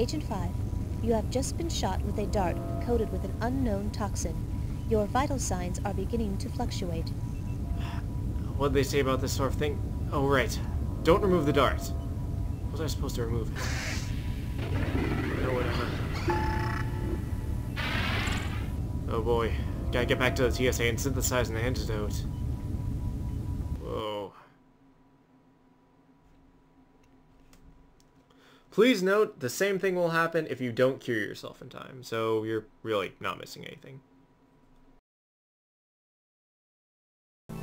Agent 5, you have just been shot with a dart coated with an unknown toxin. Your vital signs are beginning to fluctuate. What'd they say about this sort of thing? Oh, right. Don't remove the dart. What was I supposed to remove it? No, whatever. Oh boy. Gotta get back to the TSA and synthesize an antidote. Please note, the same thing will happen if you don't cure yourself in time, so you're really not missing anything. Oh,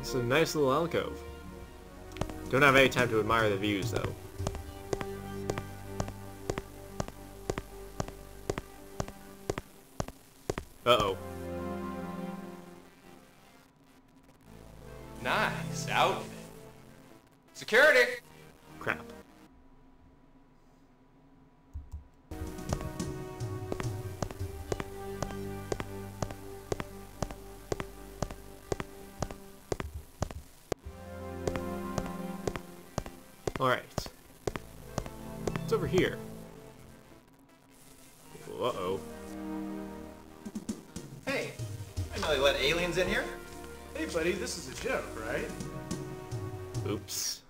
It's a nice little alcove. Don't have any time to admire the views, though. It's over here. Uh-oh. Hey, I know they let aliens in here. Hey, buddy, this is a joke, right? Oops.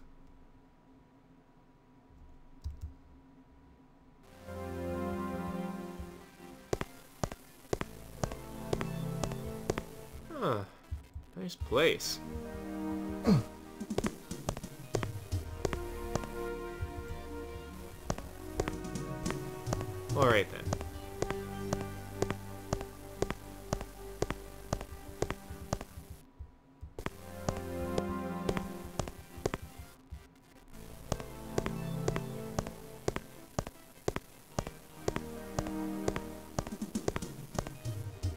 Huh. Nice place.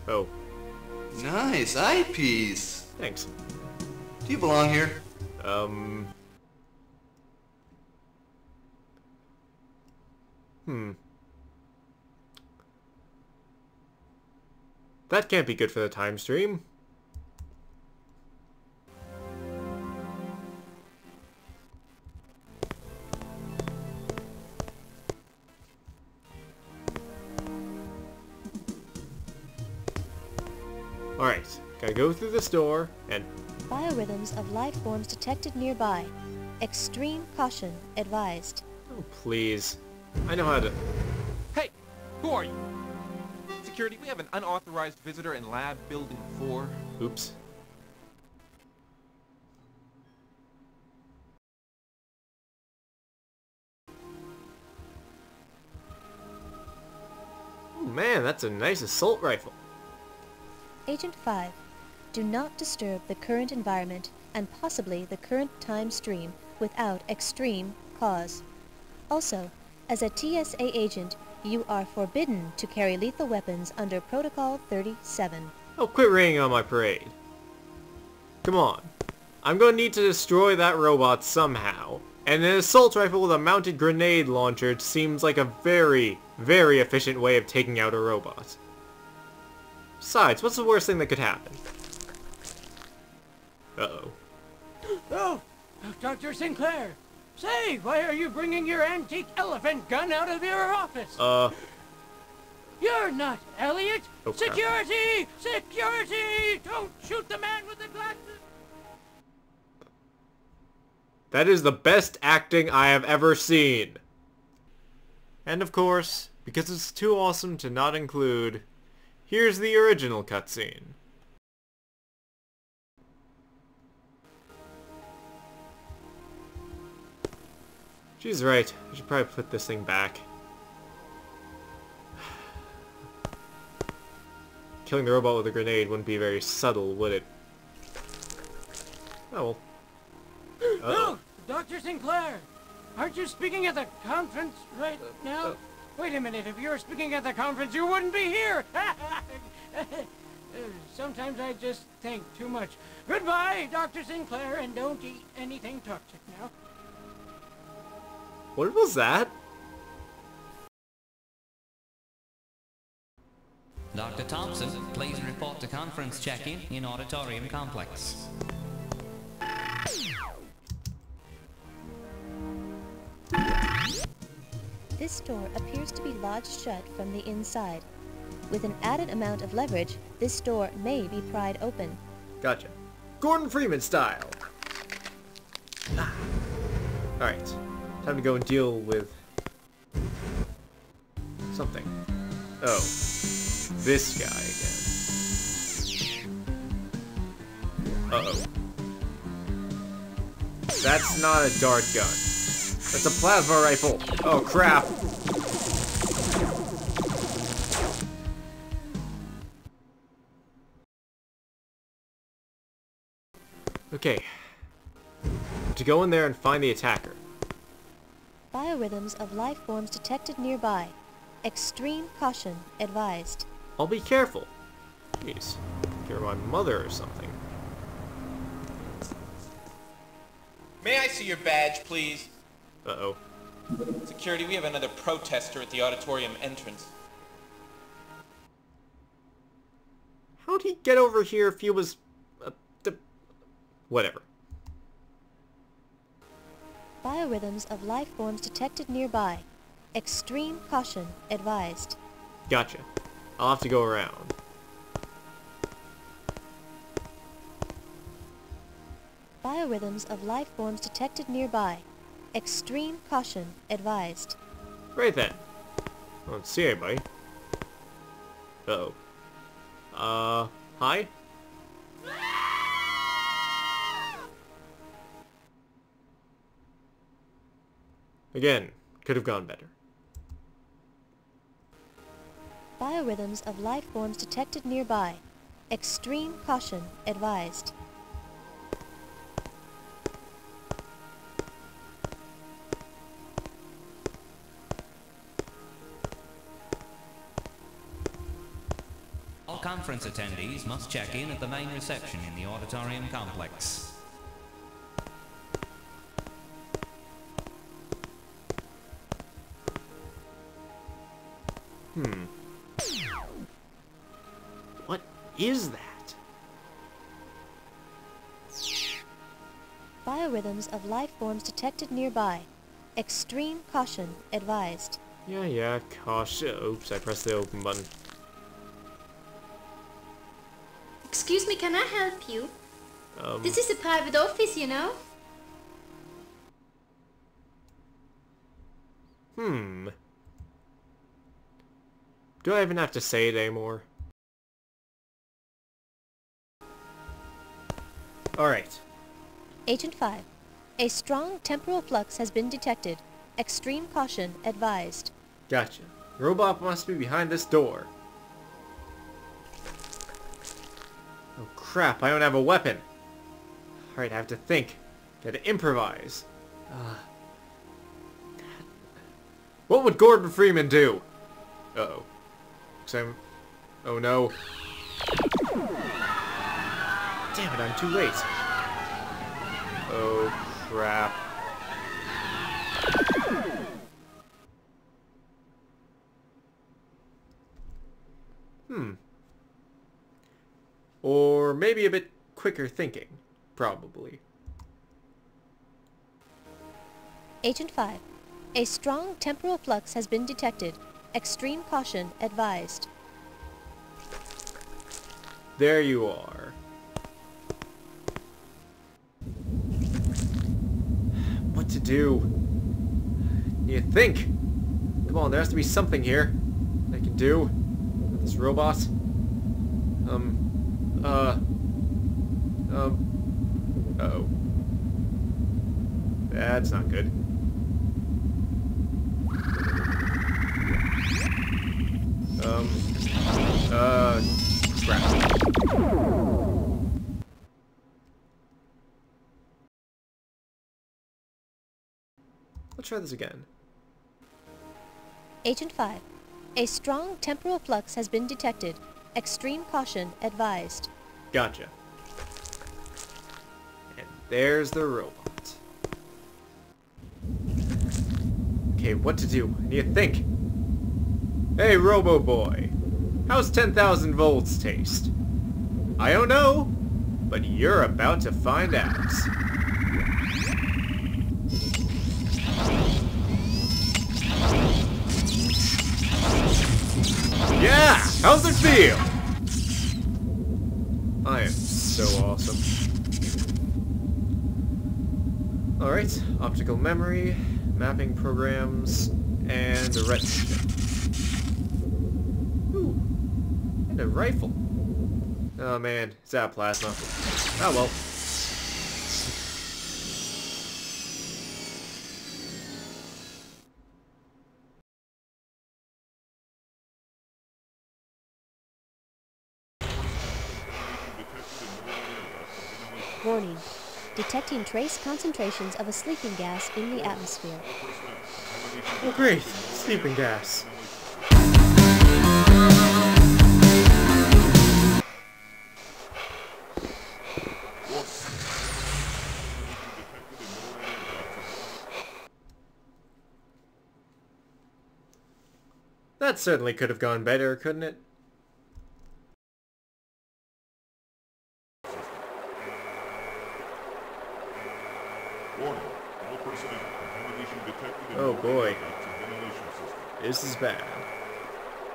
Oh, Nice eyepiece. thanks. Do you belong here? Um. Hmm. That can't be good for the time stream. Through this door and Biorhythms of life forms detected nearby. Extreme caution advised. Oh, please. I know how to... Hey, who are you? Security, we have an unauthorized visitor in lab building 4. Oops. Oh man, that's a nice assault rifle. Agent 5, do not disturb the current environment and possibly the current time stream without extreme cause. Also, as a TSA agent, you are forbidden to carry lethal weapons under Protocol 37. Oh, quit raining on my parade. Come on. I'm gonna need to destroy that robot somehow. And an assault rifle with a mounted grenade launcher seems like a very, very efficient way of taking out a robot. Besides, what's the worst thing that could happen? Uh-oh. Oh, Dr. Sinclair. Say, why are you bringing your antique elephant gun out of your office? Uh, You're not Elliot. Oh, crap. Security! Security! Don't shoot the man with the glasses. that is the best acting I have ever seen. And of course, because it's too awesome to not include, here's the original cutscene. She's right. I should probably put this thing back. Killing the robot with a grenade wouldn't be very subtle, would it? Oh well. Uh-oh. Oh, Dr. Sinclair. Aren't you speaking at the conference right now? uh. Wait a minute. If you were speaking at the conference, you wouldn't be here. Uh, Sometimes I just think too much. Goodbye, Dr. Sinclair, and don't eat anything toxic now. What was that? Dr. Thompson, please report to conference check-in in auditorium complex. This door appears to be lodged shut from the inside. With an added amount of leverage, this door may be pried open. Gotcha. Gordon Freeman style! Ah. Alright. Time to go and deal with... something. Oh. This guy again. Uh-oh. That's not a dart gun. That's a plasma rifle. Oh, crap. Okay. To go in there and find the attacker. Biorhythms of life forms detected nearby. Extreme caution advised. I'll be careful. Jeez. You're my mother or something. May I see your badge, please? Uh-oh. Security, we have another protester at the auditorium entrance. How'd he get over here if he was... Uh. Whatever. Biorhythms of life forms detected nearby. Extreme caution advised. Gotcha. I'll have to go around. Biorhythms of life forms detected nearby. Extreme caution advised. Right then. I don't see anybody. Uh-oh. Uh, hi? Again, could have gone better. Biorhythms of life forms detected nearby. Extreme caution advised. All conference attendees must check in at the main reception in the auditorium complex. Hmm. What is that? Biorhythms of life forms detected nearby. Extreme caution advised. Yeah, yeah, gosh, oops, I pressed the open button. Excuse me, can I help you? Um, This is a private office, you know? hmm. Do I even have to say it anymore? Alright. Agent 5. A strong temporal flux has been detected. Extreme caution advised. Gotcha. Robot must be behind this door. Oh crap, I don't have a weapon. Alright, I have to think. Gotta improvise. Uh, what would Gordon Freeman do? Uh-oh. I'm... Oh no. Damn it, I'm too late. Oh crap. Hmm. Or maybe a bit quicker thinking. Probably. Agent 5. A strong temporal flux has been detected. Extreme caution advised. There you are. What to do? You think? Come on, there has to be something here I can do. with This robot. Um. Uh. Um. Uh oh. That's not good. Um. Uh. Crap. Let's try this again. Agent 5. A strong temporal flux has been detected. Extreme caution advised. Gotcha. And there's the robot. Okay, what to do? I need to think. Hey, Robo-Boy. How's 10,000 volts taste? I don't know, but you're about to find out. Yeah! How's it feel? I am so awesome. Alright, optical memory, mapping programs, and a retina. And a rifle. Oh man, it's out of plasma. Oh well. Warning. Detecting trace concentrations of a sleeping gas in the atmosphere. Oh great, sleeping gas. That certainly could have gone better, couldn't it? Warning. All personnel. Contamination detected in Oh, boy. ducts and ventilation system. This is bad.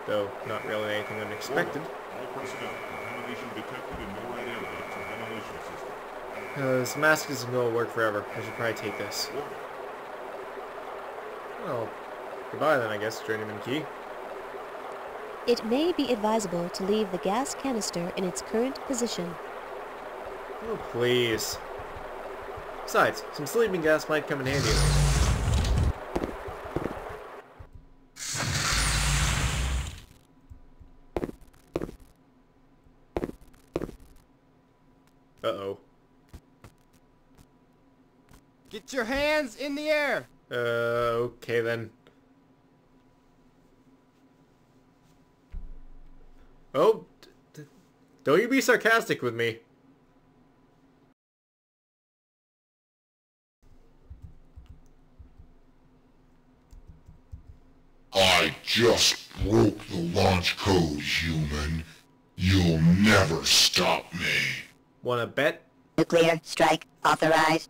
Though, not really anything unexpected. Warning. All personnel. Contamination detected in NORAD air ducts and ventilation system. Uh, this mask isn't going to work forever. I should probably take this. Well, goodbye then, I guess, Journeyman Key. It may be advisable to leave the gas canister in its current position. Oh, please. Besides, some sleeping gas might come in handy. Uh-oh. Get your hands in the air! Uh, okay then. Don't you be sarcastic with me. I just broke the launch code, human. You'll never stop me. Wanna bet? Nuclear strike authorized.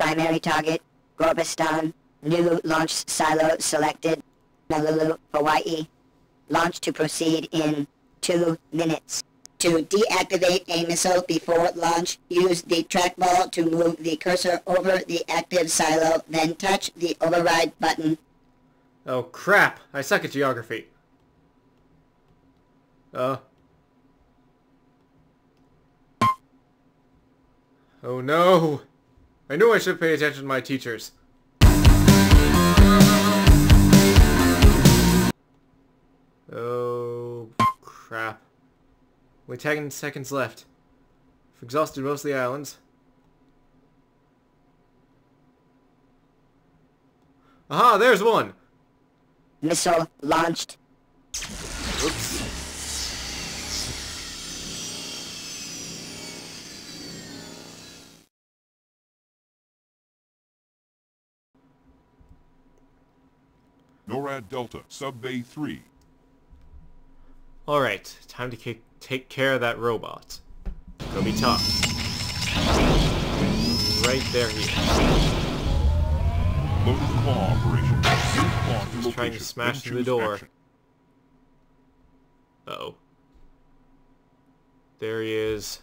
Primary target, Gorbistan. New launch silo selected. Honolulu, Hawaii. Launch to proceed in two minutes. To deactivate a missile before launch, use the trackball to move the cursor over the active silo, then touch the override button. Oh crap, I suck at geography. Uh. Oh no! I knew I should pay attention to my teachers. Oh crap. Only 10 seconds left. I've exhausted most of the islands. Aha, there's one! Missile launched. Oops. NORAD Delta, Subbay 3. Alright, time to ki- take care of that robot. Go be tough. Right there he is. Loaded claw operation. Move claw to He's trying to smash through the door. Uh-oh. There he is.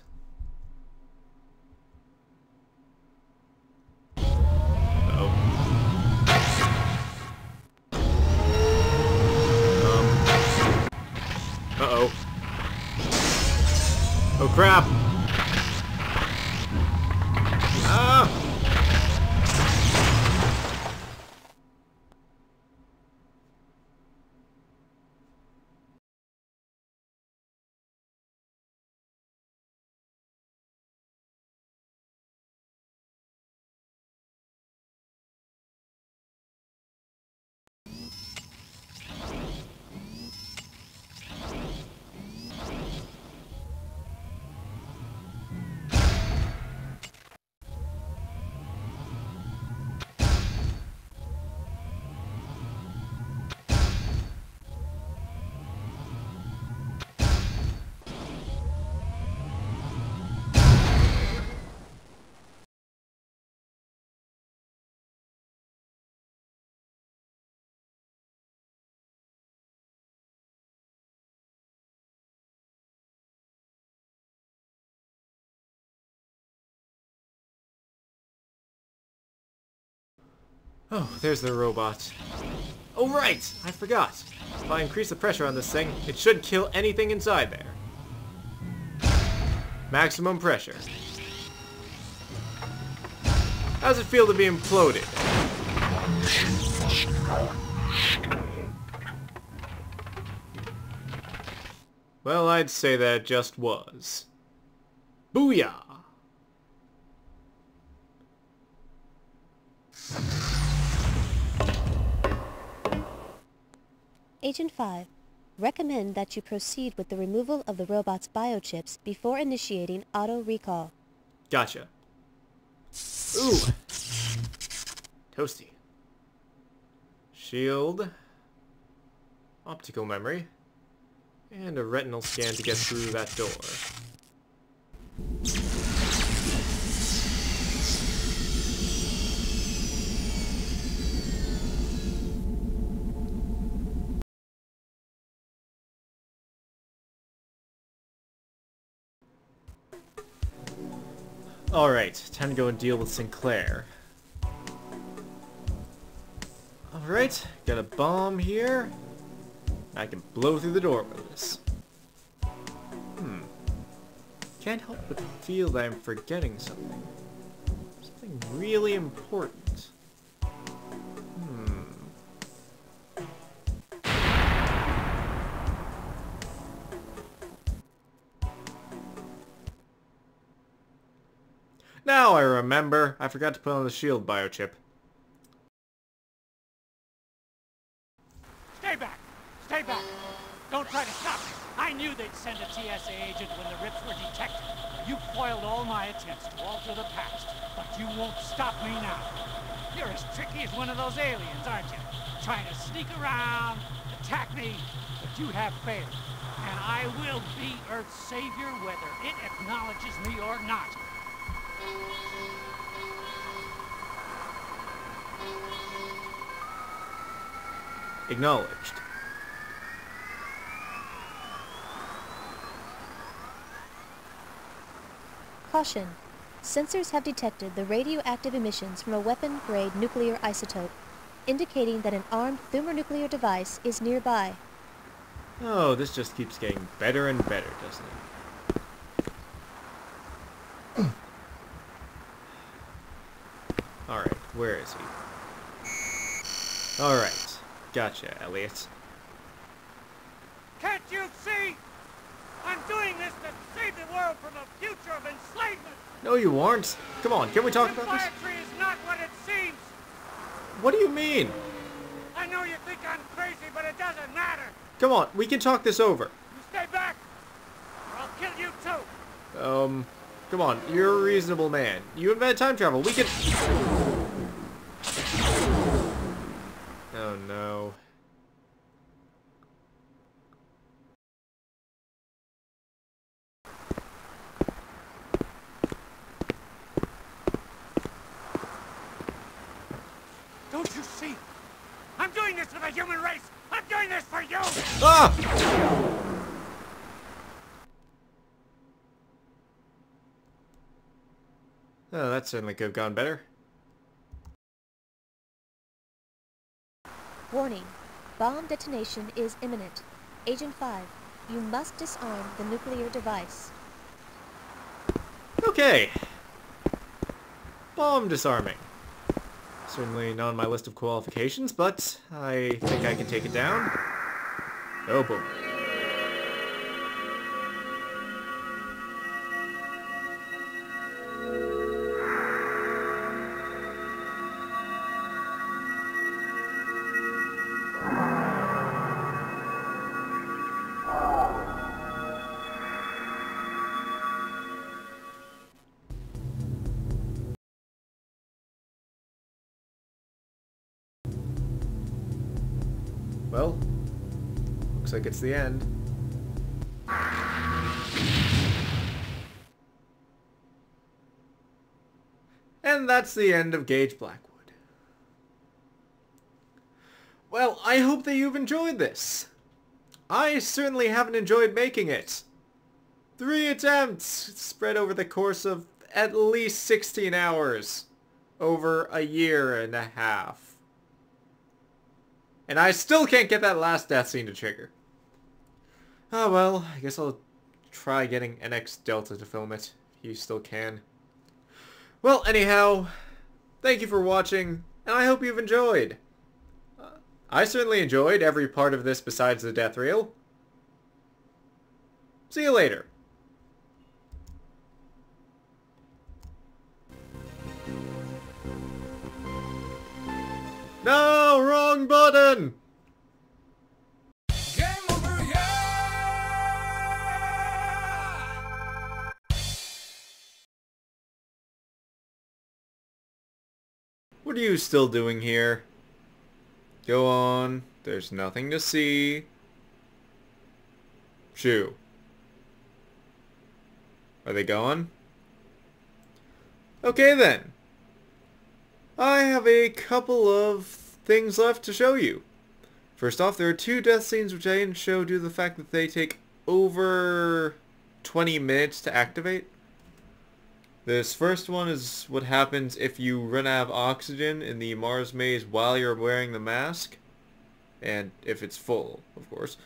Crap! Oh, there's the robot. Oh right, I forgot. If I increase the pressure on this thing, it should kill anything inside there. Maximum pressure. How does it feel to be imploded? Well, I'd say that just was. Booyah! Agent 5, recommend that you proceed with the removal of the robot's biochips before initiating auto recall. Gotcha. Ooh. Toasty. Shield. Optical memory. And a retinal scan to get through that door. Alright, time to go and deal with Sinclair. Alright, got a bomb here. I can blow through the door with this. Hmm. Can't help but feel that I'm forgetting something. Something really important. Now I remember. I forgot to put on the shield biochip. Stay back! Stay back! Don't try to stop me! I knew they'd send a TSA agent when the rips were detected. You foiled all my attempts to alter the past, but you won't stop me now. You're as tricky as one of those aliens, aren't you? Trying to sneak around, attack me, but you have failed. And I will be Earth's savior whether it acknowledges me or not. Acknowledged. Caution. Sensors have detected the radioactive emissions from a weapon-grade nuclear isotope, indicating that an armed thermonuclear device is nearby. Oh, this just keeps getting better and better, doesn't it? Alright, where is he? Alright, gotcha, Elliot. Can't you see? I'm doing this to save the world from a future of enslavement. No, you aren't. Come on, can we talk about this? Psychiatry is not what it seems. What do you mean? I know you think I'm crazy, but it doesn't matter. Come on, we can talk this over. You stay back, or I'll kill you too. Um, come on, you're a reasonable man. You invented time travel. We can... Oh no. Don't you see? I'm doing this for the human race. I'm doing this for you. Ah! Oh, that certainly could have gone better. Bomb detonation is imminent. Agent 5, you must disarm the nuclear device. Okay. Bomb disarming. Certainly not on my list of qualifications, but I think I can take it down. Oh boy. It's the end. And that's the end of Gage Blackwood. Well, I hope that you've enjoyed this. I certainly haven't enjoyed making it. Three attempts spread over the course of at least 16 hours. Over a year and a half. And I still can't get that last death scene to trigger. Oh well, I guess I'll try getting NX Delta to film it. You still can. Well, anyhow, thank you for watching, and I hope you've enjoyed. Uh, I certainly enjoyed every part of this besides the death reel. See you later. No, wrong button! What are you still doing here? Go on. There's nothing to see. Shoo. Are they gone? Okay then. I have a couple of things left to show you. First off, there are two death scenes which I didn't show due to the fact that they take over 20 minutes to activate. This first one is what happens if you run out of oxygen in the Mars maze while you're wearing the mask. And if it's full, of course.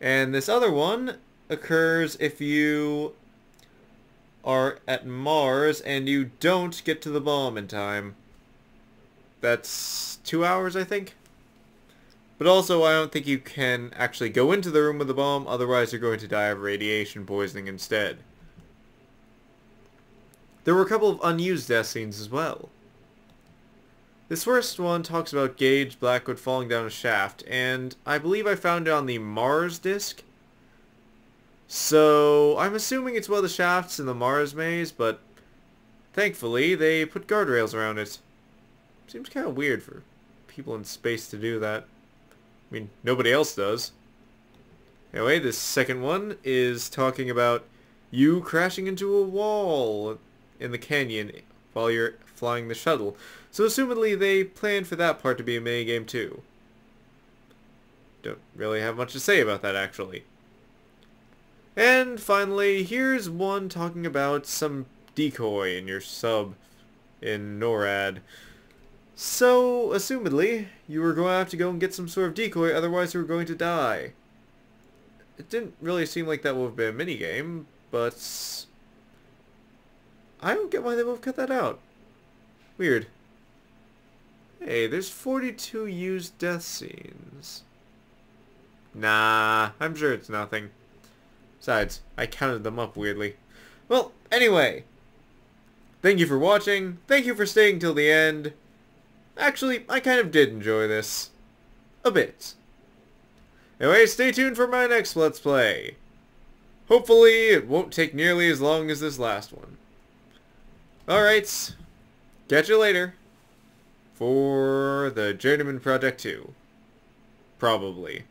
And this other one occurs if you are at Mars and you don't get to the bomb in time. That's two hours, I think. But also, I don't think you can actually go into the room with the bomb, otherwise you're going to die of radiation poisoning instead. There were a couple of unused death scenes as well. This first one talks about Gage Blackwood falling down a shaft, and I believe I found it on the Mars disk. So, I'm assuming it's one of the shafts in the Mars maze, but thankfully they put guardrails around it. Seems kind of weird for people in space to do that. I mean, nobody else does. Anyway, this second one is talking about you crashing into a wall in the canyon while you're flying the shuttle. So assumedly they planned for that part to be a minigame too. Don't really have much to say about that actually. And finally, here's one talking about some decoy in your sub in NORAD. So, assumedly, you were going to have to go and get some sort of decoy, otherwise you were going to die. It didn't really seem like that would have been a minigame, but... I don't get why they have cut that out. Weird. Hey, there's 42 used death scenes. Nah, I'm sure it's nothing. Besides, I counted them up weirdly. Well, anyway. Thank you for watching. Thank you for staying till the end. Actually, I kind of did enjoy this. A bit. Anyway, stay tuned for my next Let's Play. Hopefully, it won't take nearly as long as this last one. Alright, catch you later. For the Journeyman Project 2. Probably.